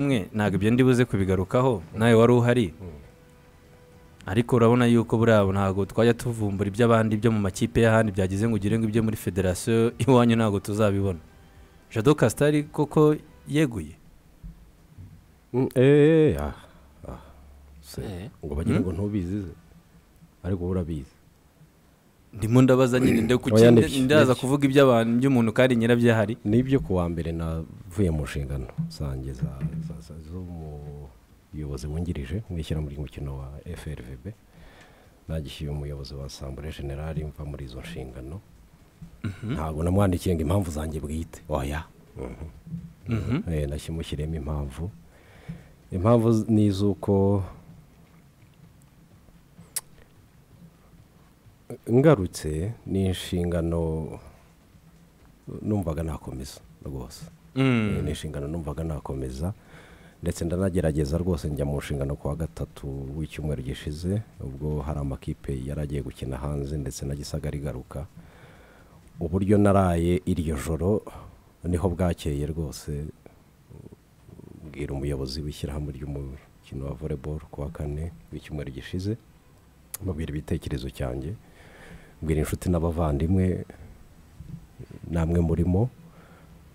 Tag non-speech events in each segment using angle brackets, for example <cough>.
umwe ntabwo ibyo ndi buze kubigarukaho nawe wari uhari. Ariko urabona yuko buriya ntabwo twajya tuvumbura iby'abandi byo mu makipe y'ahandi byagize ngo ugire ngo ibyo muri federasiyo iwanyu ntabwo tuzabibona. Jado kasitari koko yeguye? Mm, eh, ah, ah, se, Eh. ngo bagire ngo ntubizi ze ariko urabizi. Ndimo ndabaza nyine ndaza kuvuga iby'abantu by'umuntu kandi nyirabyo ahari. Nibyo ku wa mbere navuye mu nshingano zanjye za- za- za- z'umuyobozi wungirije muri mukino wa frvb nagishyuye umuyobozi wa asambure generali mva muri izo nshingano. Ntabwo namwandikiye ngo impamvu zanjye bwite. Oya. Mhm. Eh, nashyimushyiremo impamvu. Impamvu ni iz'uko ngarutse ni inshingano numvaga nakomeza rwose. Mm. ni inshingano numvaga nakomeza ndetse ndanagerageza rwose njya mu nshingano ku wa gatatu w'icyumweru gishize ubwo hari amakipe yari agiye gukina hanze ndetse na gisagara igaruka. Uburyo naraye iryo joro ni ho bwakeye rwose mbwira umuyobozi w'ishyirahamwe ry'umukino wa volleyball ku wa kane w'icyumweru gishize mubwira ibitekerezo cyanjye mbwira inshuti n'abavandimwe namwe murimo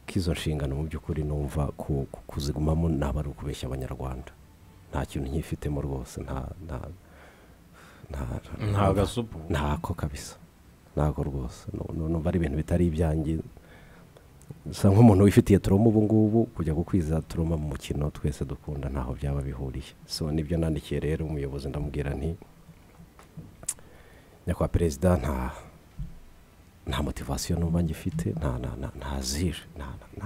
ko izo nshingano mu by'ukuri numva ku- ku- kuzigumamo naba ari ukubeshya abanyarwanda. Nta kintu nkifitemo rwose nta nta nta- nta gasupu. Ntako kabisa. Ntako rwose. Nu- nu- numva ari ibintu bitari ibyanjye nsa nk'umuntu wifitiye turoma ubu ngubu kujya gukwiza turoma mu mukino twese dukunda ntaho byaba bihuriye. So ni byo nandikiye rero umuyobozi ndamubwira nti nyakubahwa perezida nta nta motivasiyo numva ngifite nta zije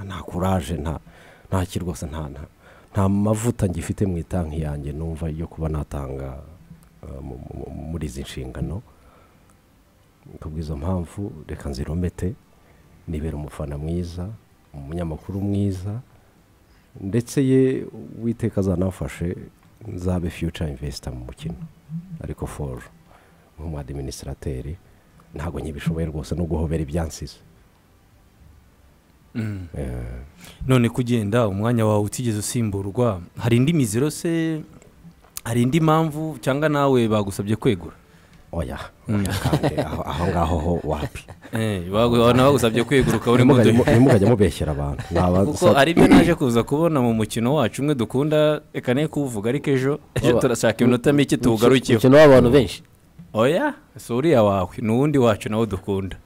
nta kuraje nta ki rwose nta mavuta ngifite mu itanki yanjye numva yo kuba natanga mu- muri izi nshingano. Kubw'izo mpamvu reka nziromete nibera umufana mwiza umunyamakuru mwiza ndetse ye witeka azanafashe nzabe future investor mu mukino. Ariko for nk'umu ntabwo nkibishoboye rwose no guhobera ibyansize. Mm. Eh, none kugenda umwanya wawe utigeze usimburwa hari indi miziro se? Hari indi mpamvu? Cyangwa nawe bagusabye kwegura? Oya kandi aho aho ngaho ho wapi? <laughs> Eh, bagusabye kwegura ukaba urimo ntimugajye mubeshyera abantu. <laughs> Kuko ari byo naje kuza kubona mu mukino wacu umwe dukunda reka ne kuwuvuga ariko ejo ejo turashaka iminota mike tuwugarukeho umukino w'abantu benshi. Oya si uriya wawe? Ni uwundi wacu nawe dukunda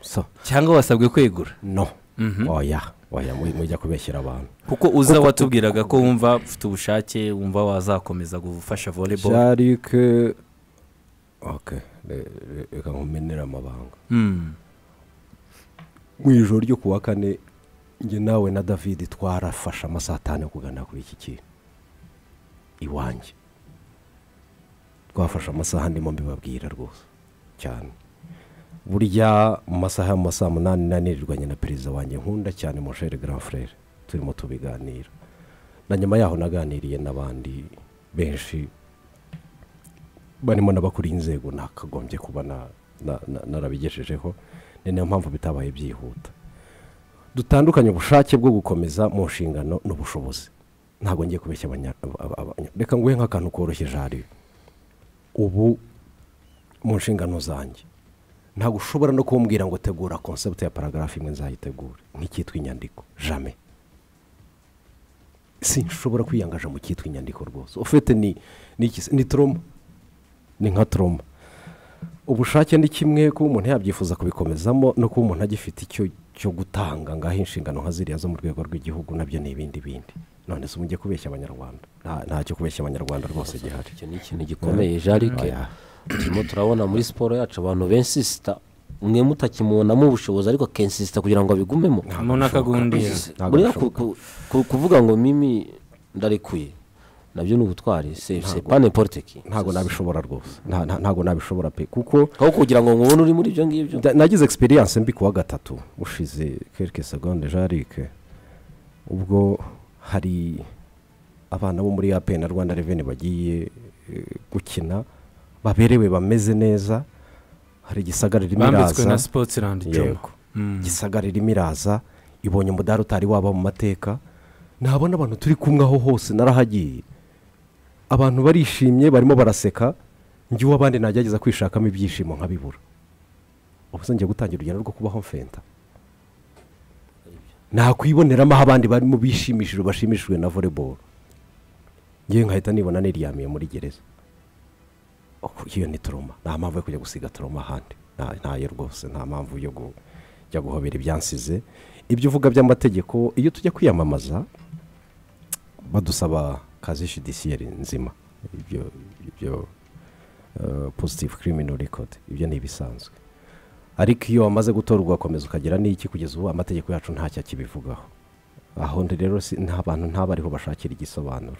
so. Cyangwa wasabwe kwegura? No. Mhm. oya oya mu- mujya kubeshyera abantu. Kuko uza watubwiraga ko wumva ufite ubushake wumva wazakomeza gufasha volleyball. Jarike reka nkumenere amabanga. Mm. mu ijoro ryo ku wa kane njye nawe na david twarafashe amasaha atanu yo kuganira kuri iki kintu. Iwanjye. Twafashe amasaha ndimo mbibabwira rwose cyane burya mu masaha ya masaha munani nanirirwanye na perezida wanjye nkunda cyane moshere grand frere turimo tubiganira na nyuma yaho naganiriye n'abandi benshi barimo n'abakuriye inzego nakagombye kuba na- na- na- narabigejejeho ni na yo mpamvu bitabaye byihuta dutandukanye ubushake bwo gukomeza mu nshingano n'ubushobozi ntabwo ngiye kubeshya abanya- aba- aba- reka nguhe nk'akantu koroshye jari ubu mu nshingano zanjye. Ntabwo ushobora no kumbwira ngo tegura konsepti ya paragarafu imwe nzayitegure. Nk'icyitwa inyandiko. Jame sinshobora kwiyangaja mu cyitwa inyandiko rwose. Ufite ni ni toroma ni nka toroma ubushake ni kimwe kuba umuntu yabyifuza kubikomezamo no kuba umuntu agifite icyo cyo gutanga. Ngaho inshingano nka ziriya zo mu rwego rw'igihugu na byo ni ibindi bindi none se mujye kubeshya abanyarwanda. Nta ntacyo kubeshya abanyarwanda rwose gihari. Icyo ni ikintu gikomeye jarike Oya. turimo turabona muri siporo yacu abantu bensisita mwe mutakimubonamo ubushobozi ariko akensisita kugira ngo abigumemo. Buriya kuvuga ngo mimi ndarekuye na byo ni ubutwari. Se se pane poroteki ntabwo nabishobora rwose. Nta- nta- ntabwo nabishobora pe kuko aho kugira ngo nkubone uri muri ibyo ngibyo. Nagize experience mbi kuwa gatatu ushize quelques secondes jarike ubwo hari abana bo muri AP na Rwanda Revenue bagiye eh, gukina baberewe bameze neza. Hari igisagara irimo bambitswe na iraza jomo yego gisagara irimo iraza ibonye umudari utari waba mu mateka. Nabona abantu turi kumwe aho hose narahagiye. Abantu barishimye barimo baraseka. Njyewe abandi nagerageza kwishakamo ibyishimo nkabibura. Ubu se ngiye gutangira urugendo rwo kubaho mfenta. Nakwiboneramo aho abandi barimo bishimishije bashimishijwe na volleyball. Ngewe nkahita nibona niryamiye muri gereza. Iyo ni turoma nta mpamvu yo kujya gusiga turoma ahandi. Nta- ntayo rwose nta mpamvu yo kujya guhobera ibyansize. Ibyo uvuga by'amategeko iyo tujya kwiyamamaza badusaba kazi judiciaire nzima. Ibyo uh, positive criminal record. Ibyo ni ibisanzwe. Ariko iyo wamaze gutorwa ugakomeza ukagira n'iki kugeza ubu amategeko yacu ntacyo akibivugaho. Aho rero nta bantu ntabariho bashakira igisobanuro.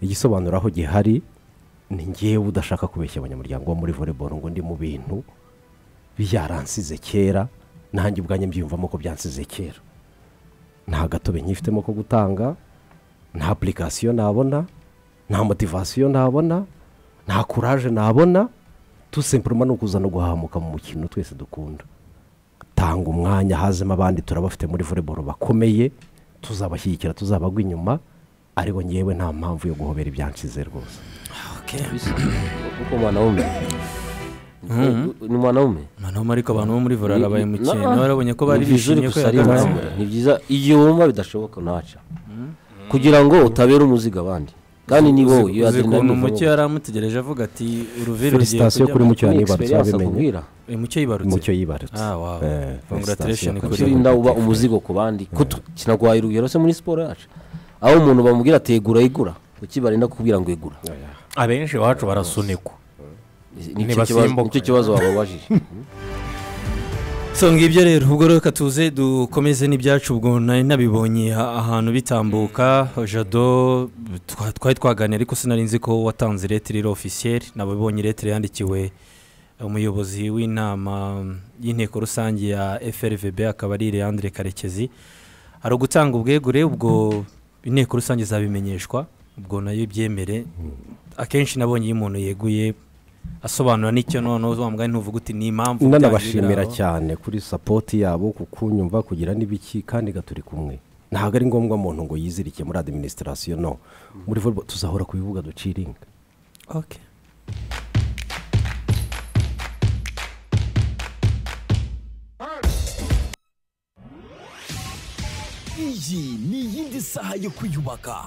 Igisobanuro aho gihari ni ngewe udashaka kubeshya abanyamuryango bo muri volleyball ngo ndi mu bintu byaransize kera nanjye ubwanjye mbyiyumvamo ko byansize kera. Nta gatobe nyifitemo ko gutanga nta apurikasiyo nabona nta motivasiyo nabona nta kuraje nabona tusempuruma ni ukuza no guhamuka mu mukino twese dukunda. Tanga umwanya hazemo abandi turabafite muri volleyball bakomeye tuzabashyigikira tuzabagwa inyuma ariko ngewe nta mpamvu yo guhobera ibyansize rwose. Kuko mwanaume. Ni mwanaume? Mwanaume ariko abantu bo muri vora babaye mu Na- kintu barabonye ko bari bishimye ko mambo. ni byiza igihe wumva bidashoboka unaca kugira ngo utabera umuziga abandi. Kandi ni wowe iyo uzi ukuntu ivuga. yari amutegereje avuga ati uruviri rugiye felicitasiyo kuri kujyamo." mucyo Ni yanibarutse akubwira Eh, mucyo yibarutse. Mucyo yibarutse. Ah, wow. Eh, Congratulation kuri kuri- kirinda uba umuzigo ku bandi. Ko tu- kinaguhaye urugero se muri siporo yacu? Aho umuntu bamubwira ati egura igura kuki barinda kukubwira ngo egura? Abenshi iwacu barasunikwa. Nicyo kibazo wababajije. <laughs> so ngibyo rero ubwo reka tuze dukomeze n'ibyacu ubwo nari nabibonye ha- ahantu bitambuka jado twa- twari twaganira ariko sinari nzi ko watanze letire iri ofisiyeri nabibonye letire yandikiwe umuyobozi w'inama y'inteko rusange ya frvb akaba ari leandre karekezi. Hari ugutanga ubwegure ubwo inteko rusange zabimenyeshwa ubwo na yo ibyemere. Akenshi nabonye iyo umuntu yeguye asobanura n'icyo noneho wambwaye ntuvuga uti ni impamvu nanabashimira byangiriraho." cyane kuri sapoti yabo ku kunyumva kugira n'ibiki kandi gaturi kumwe ntabwo ari ngombwa umuntu ngo yizirike muri adiminisitirasiyo no muri volleyball tuzahora ku bibuga duciringa Okay. iyi ni iyindi saha yo kwiyubaka